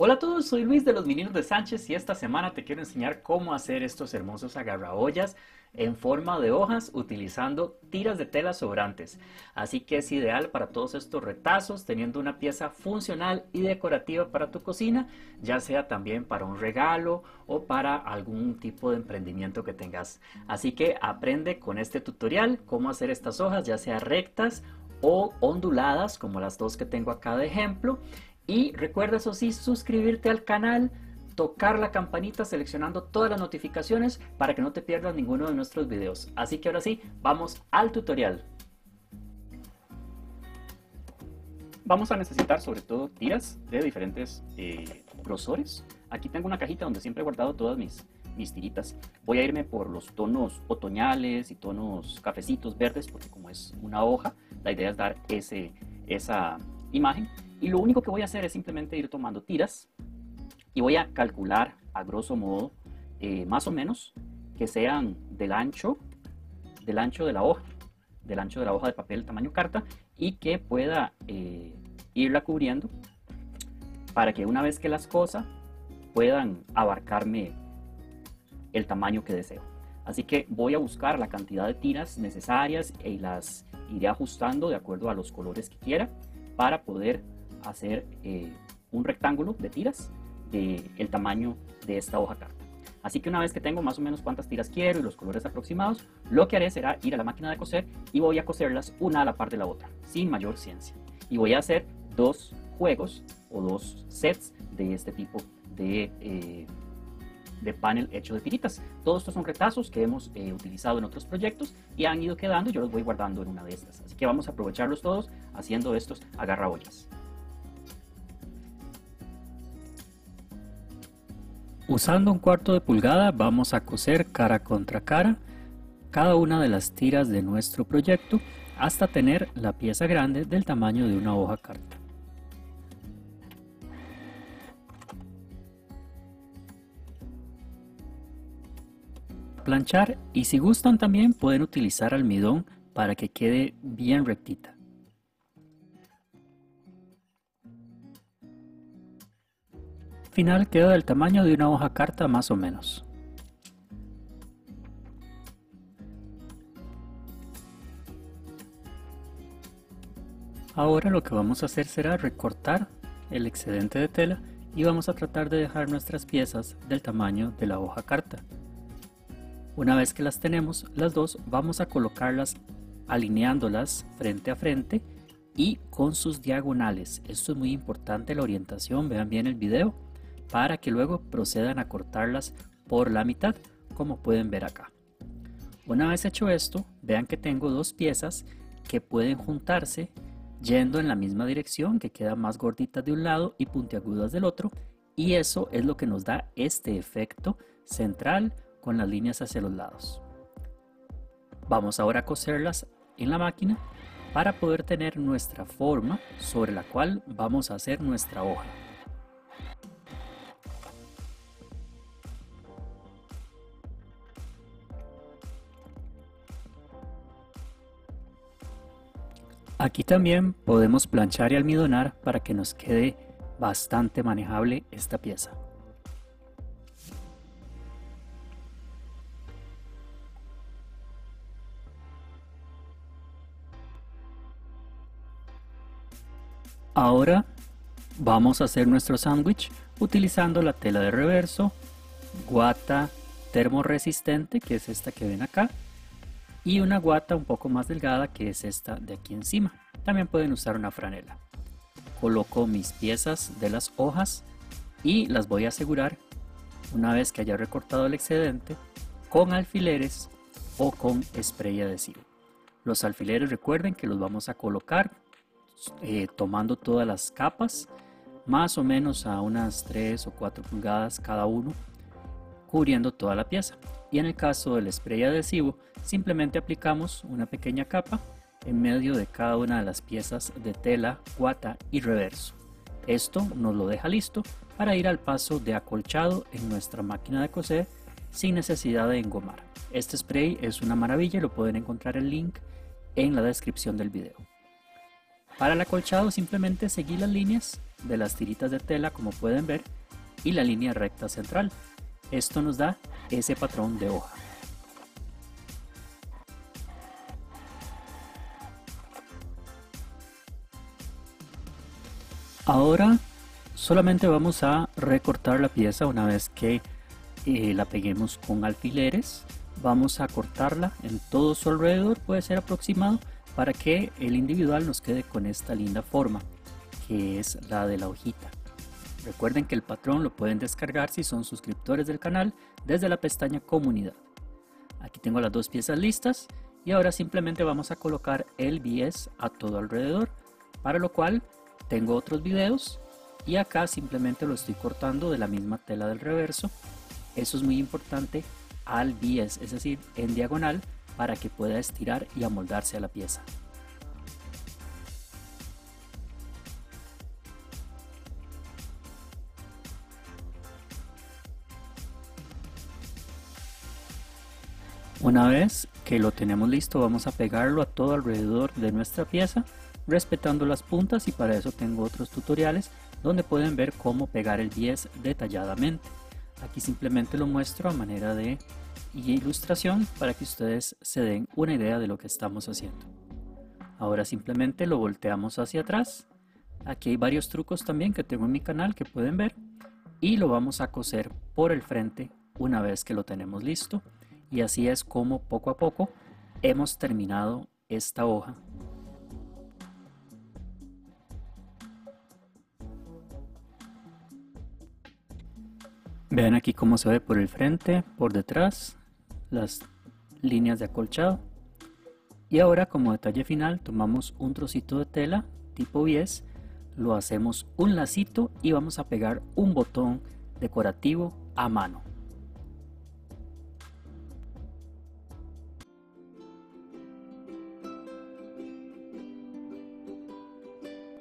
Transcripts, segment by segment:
Hola a todos, soy Luis de los Meninos de Sánchez y esta semana te quiero enseñar cómo hacer estos hermosos agarraollas en forma de hojas utilizando tiras de tela sobrantes. Así que es ideal para todos estos retazos teniendo una pieza funcional y decorativa para tu cocina, ya sea también para un regalo o para algún tipo de emprendimiento que tengas. Así que aprende con este tutorial cómo hacer estas hojas, ya sea rectas o onduladas como las dos que tengo acá de ejemplo y recuerda eso sí, suscribirte al canal, tocar la campanita seleccionando todas las notificaciones para que no te pierdas ninguno de nuestros videos. Así que ahora sí, vamos al tutorial. Vamos a necesitar sobre todo tiras de diferentes eh, grosores. Aquí tengo una cajita donde siempre he guardado todas mis, mis tiritas. Voy a irme por los tonos otoñales y tonos cafecitos verdes porque como es una hoja, la idea es dar ese, esa imagen. Y lo único que voy a hacer es simplemente ir tomando tiras y voy a calcular a grosso modo, eh, más o menos, que sean del ancho, del ancho de la hoja, del ancho de la hoja de papel tamaño carta y que pueda eh, irla cubriendo para que una vez que las cosas puedan abarcarme el tamaño que deseo. Así que voy a buscar la cantidad de tiras necesarias y las iré ajustando de acuerdo a los colores que quiera para poder hacer eh, un rectángulo de tiras del el tamaño de esta hoja carta. Así que una vez que tengo más o menos cuántas tiras quiero y los colores aproximados, lo que haré será ir a la máquina de coser y voy a coserlas una a la par de la otra, sin mayor ciencia. Y voy a hacer dos juegos o dos sets de este tipo de, eh, de panel hecho de tiritas. Todos estos son retazos que hemos eh, utilizado en otros proyectos y han ido quedando yo los voy guardando en una de estas. Así que vamos a aprovecharlos todos haciendo estos agarraollas. Usando un cuarto de pulgada vamos a coser cara contra cara cada una de las tiras de nuestro proyecto hasta tener la pieza grande del tamaño de una hoja carta. Planchar y si gustan también pueden utilizar almidón para que quede bien rectita. Final queda del tamaño de una hoja carta más o menos. Ahora lo que vamos a hacer será recortar el excedente de tela y vamos a tratar de dejar nuestras piezas del tamaño de la hoja carta. Una vez que las tenemos, las dos vamos a colocarlas alineándolas frente a frente y con sus diagonales. Esto es muy importante la orientación, vean bien el video para que luego procedan a cortarlas por la mitad como pueden ver acá. Una vez hecho esto, vean que tengo dos piezas que pueden juntarse yendo en la misma dirección, que quedan más gorditas de un lado y puntiagudas del otro, y eso es lo que nos da este efecto central con las líneas hacia los lados. Vamos ahora a coserlas en la máquina para poder tener nuestra forma sobre la cual vamos a hacer nuestra hoja. Aquí también podemos planchar y almidonar para que nos quede bastante manejable esta pieza. Ahora vamos a hacer nuestro sándwich utilizando la tela de reverso, guata termoresistente que es esta que ven acá y una guata un poco más delgada que es esta de aquí encima. También pueden usar una franela. Coloco mis piezas de las hojas y las voy a asegurar una vez que haya recortado el excedente con alfileres o con spray adhesivo. Los alfileres recuerden que los vamos a colocar eh, tomando todas las capas más o menos a unas 3 o 4 pulgadas cada uno cubriendo toda la pieza y en el caso del spray adhesivo simplemente aplicamos una pequeña capa en medio de cada una de las piezas de tela, guata y reverso. Esto nos lo deja listo para ir al paso de acolchado en nuestra máquina de coser sin necesidad de engomar. Este spray es una maravilla lo pueden encontrar el link en la descripción del video. Para el acolchado simplemente seguir las líneas de las tiritas de tela como pueden ver y la línea recta central. Esto nos da ese patrón de hoja. Ahora solamente vamos a recortar la pieza una vez que eh, la peguemos con alfileres. Vamos a cortarla en todo su alrededor, puede ser aproximado, para que el individual nos quede con esta linda forma, que es la de la hojita. Recuerden que el patrón lo pueden descargar si son suscriptores del canal desde la pestaña comunidad. Aquí tengo las dos piezas listas y ahora simplemente vamos a colocar el bies a todo alrededor, para lo cual tengo otros videos y acá simplemente lo estoy cortando de la misma tela del reverso. Eso es muy importante al bies, es decir, en diagonal para que pueda estirar y amoldarse a la pieza. Una vez que lo tenemos listo vamos a pegarlo a todo alrededor de nuestra pieza respetando las puntas y para eso tengo otros tutoriales donde pueden ver cómo pegar el 10 detalladamente. Aquí simplemente lo muestro a manera de ilustración para que ustedes se den una idea de lo que estamos haciendo. Ahora simplemente lo volteamos hacia atrás. Aquí hay varios trucos también que tengo en mi canal que pueden ver y lo vamos a coser por el frente una vez que lo tenemos listo y así es como poco a poco hemos terminado esta hoja. Vean aquí cómo se ve por el frente, por detrás, las líneas de acolchado. Y ahora como detalle final tomamos un trocito de tela tipo 10, lo hacemos un lacito y vamos a pegar un botón decorativo a mano.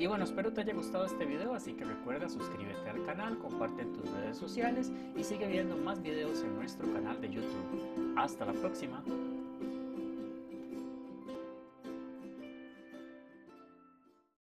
Bueno, espero te haya gustado este video, así que recuerda suscríbete al canal, comparte en tus redes sociales y sigue viendo más videos en nuestro canal de YouTube. Hasta la próxima.